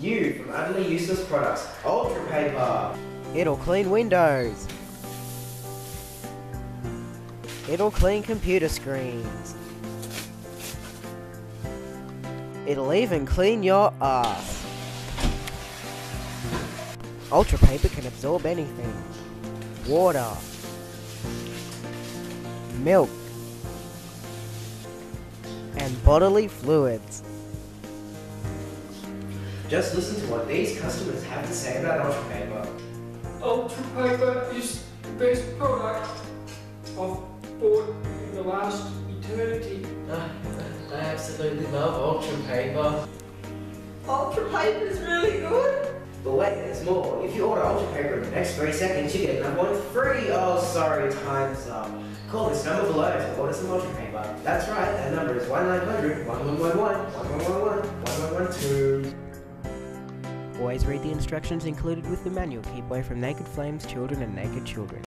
New from utterly useless products, Ultra Paper. It'll clean windows. It'll clean computer screens. It'll even clean your ass. Ultra paper can absorb anything. Water. Milk. And bodily fluids. Just listen to what these customers have to say about Ultra Paper. Ultra Paper is the best product I've bought in the last eternity. Ah, I absolutely love Ultra Paper. Ultra paper is really good. But wait, there's more. If you order Ultra Paper in the next three seconds, you get another one free. Oh, sorry, time's up. Call this number below to order some Ultra Paper. That's right, that number is 1900 1111 1111 1112. Always read the instructions included with the manual. Keep away from naked flames, children, and naked children.